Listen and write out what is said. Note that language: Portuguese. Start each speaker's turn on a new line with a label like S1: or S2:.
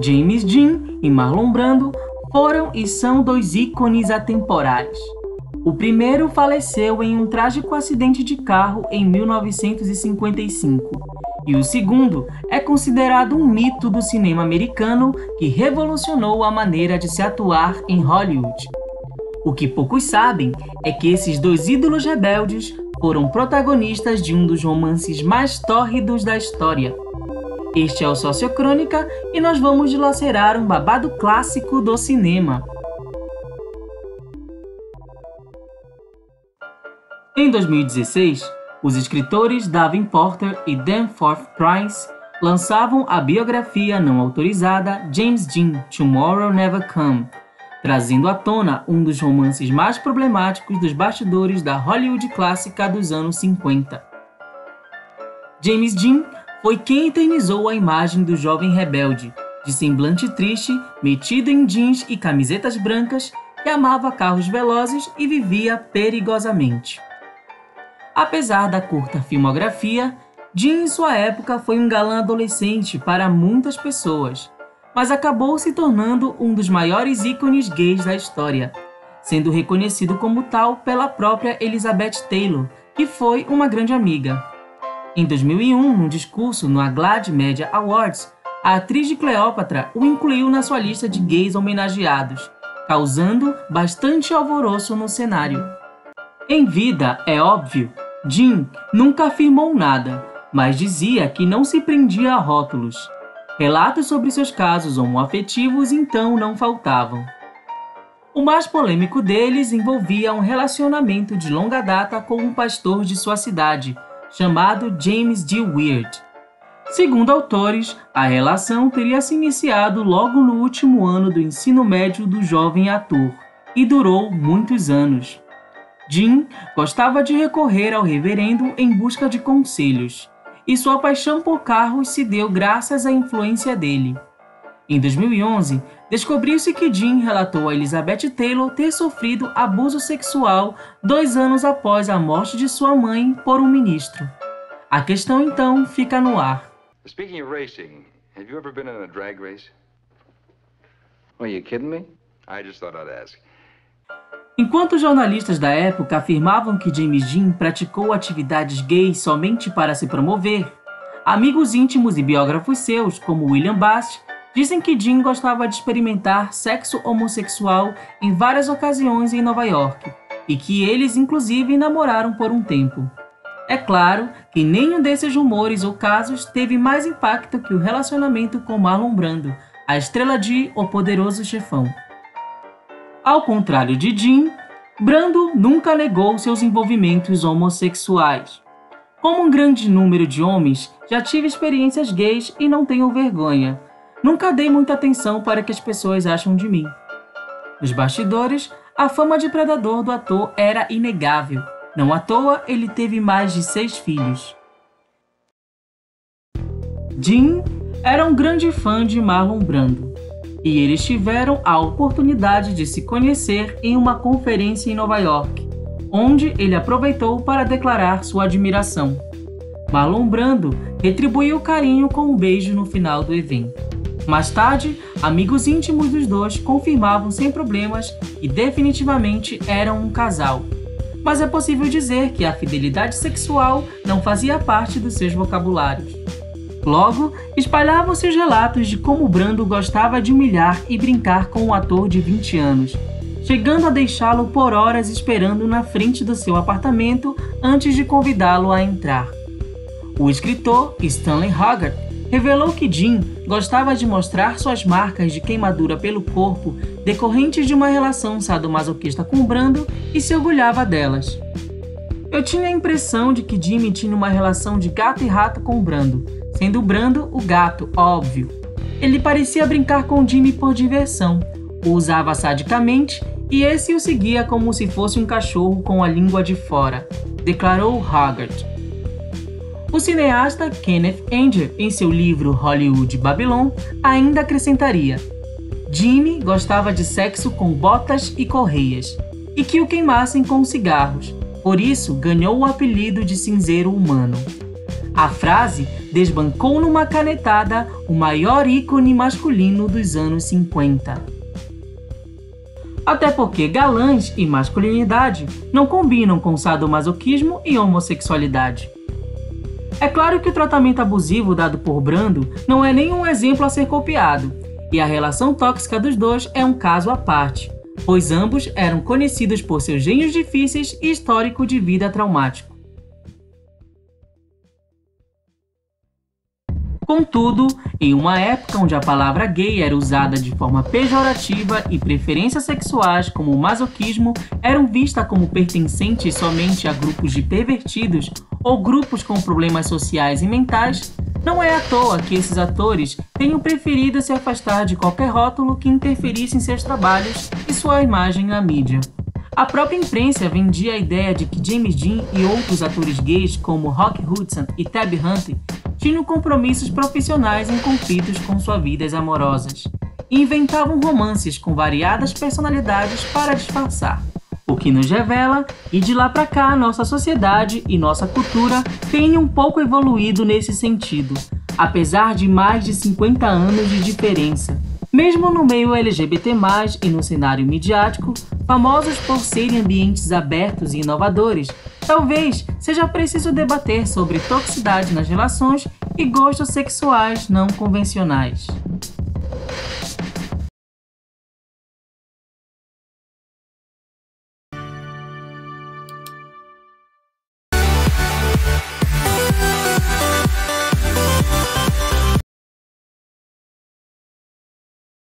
S1: James Dean e Marlon Brando foram e são dois ícones atemporais. O primeiro faleceu em um trágico acidente de carro em 1955, e o segundo é considerado um mito do cinema americano que revolucionou a maneira de se atuar em Hollywood. O que poucos sabem é que esses dois ídolos rebeldes foram protagonistas de um dos romances mais tórridos da história. Este é o Sociocrônica e nós vamos dilacerar um babado clássico do cinema. Em 2016, os escritores Davin Porter e Danforth Price lançavam a biografia não autorizada James Dean Tomorrow Never Come, trazendo à tona um dos romances mais problemáticos dos bastidores da Hollywood clássica dos anos 50. James Dean foi quem eternizou a imagem do jovem rebelde, de semblante triste, metido em jeans e camisetas brancas, que amava carros velozes e vivia perigosamente. Apesar da curta filmografia, Dean em sua época foi um galã adolescente para muitas pessoas, mas acabou se tornando um dos maiores ícones gays da história, sendo reconhecido como tal pela própria Elizabeth Taylor, que foi uma grande amiga. Em 2001, num discurso no Aglad Media Awards, a atriz de Cleópatra o incluiu na sua lista de gays homenageados, causando bastante alvoroço no cenário. Em vida, é óbvio, Jean nunca afirmou nada, mas dizia que não se prendia a rótulos. Relatos sobre seus casos homoafetivos então não faltavam. O mais polêmico deles envolvia um relacionamento de longa data com um pastor de sua cidade, chamado James D. Weird. Segundo autores, a relação teria se iniciado logo no último ano do ensino médio do jovem ator e durou muitos anos. Jim gostava de recorrer ao reverendo em busca de conselhos, e sua paixão por carros se deu graças à influência dele. Em 2011, descobriu-se que Jim relatou a Elizabeth Taylor ter sofrido abuso sexual dois anos após a morte de sua mãe por um ministro. A questão então fica no ar. Speaking of racing, have you ever been in a drag race? Are you kidding me? I just thought I'd ask. Enquanto jornalistas da época afirmavam que James Dean praticou atividades gays somente para se promover, amigos íntimos e biógrafos seus, como William Bast, Dizem que Jim gostava de experimentar sexo homossexual em várias ocasiões em Nova York e que eles, inclusive, namoraram por um tempo. É claro que nenhum desses rumores ou casos teve mais impacto que o relacionamento com Marlon Brando, a estrela de O Poderoso Chefão. Ao contrário de Jim, Brando nunca negou seus envolvimentos homossexuais. Como um grande número de homens, já tive experiências gays e não tenho vergonha, Nunca dei muita atenção para o que as pessoas acham de mim. Nos bastidores, a fama de predador do ator era inegável. Não à toa, ele teve mais de seis filhos. Jim era um grande fã de Marlon Brando e eles tiveram a oportunidade de se conhecer em uma conferência em Nova York, onde ele aproveitou para declarar sua admiração. Marlon Brando retribuiu o carinho com um beijo no final do evento. Mais tarde, amigos íntimos dos dois confirmavam sem problemas que definitivamente eram um casal. Mas é possível dizer que a fidelidade sexual não fazia parte dos seus vocabulários. Logo, espalhavam-se os relatos de como Brando gostava de humilhar e brincar com o ator de 20 anos, chegando a deixá-lo por horas esperando na frente do seu apartamento antes de convidá-lo a entrar. O escritor Stanley Hogarth revelou que Jim gostava de mostrar suas marcas de queimadura pelo corpo decorrentes de uma relação sadomasoquista com Brando e se orgulhava delas. Eu tinha a impressão de que Jimmy tinha uma relação de gato e rato com Brando, sendo Brando o gato, óbvio. Ele parecia brincar com Jimmy por diversão, o usava sadicamente e esse o seguia como se fosse um cachorro com a língua de fora, declarou Hogarth. O cineasta Kenneth Anger, em seu livro Hollywood Babylon, ainda acrescentaria: Jimmy gostava de sexo com botas e correias, e que o queimassem com cigarros, por isso ganhou o apelido de cinzeiro humano. A frase desbancou numa canetada o maior ícone masculino dos anos 50. Até porque galãs e masculinidade não combinam com sadomasoquismo e homossexualidade. É claro que o tratamento abusivo dado por Brando não é nenhum exemplo a ser copiado, e a relação tóxica dos dois é um caso à parte, pois ambos eram conhecidos por seus gênios difíceis e histórico de vida traumático. Contudo, em uma época onde a palavra gay era usada de forma pejorativa e preferências sexuais como masoquismo eram vistas como pertencentes somente a grupos de pervertidos ou grupos com problemas sociais e mentais, não é à toa que esses atores tenham preferido se afastar de qualquer rótulo que interferisse em seus trabalhos e sua imagem na mídia. A própria imprensa vendia a ideia de que James Dean e outros atores gays como Rock Hudson e Tabby Hunt tinham compromissos profissionais em conflitos com suas vidas amorosas e inventavam romances com variadas personalidades para disfarçar. O que nos revela e de lá para cá nossa sociedade e nossa cultura têm um pouco evoluído nesse sentido, apesar de mais de 50 anos de diferença. Mesmo no meio LGBT+, e no cenário midiático, famosos por serem ambientes abertos e inovadores, talvez seja preciso debater sobre toxicidade nas relações e gostos sexuais não convencionais.